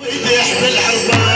يديح بالحربان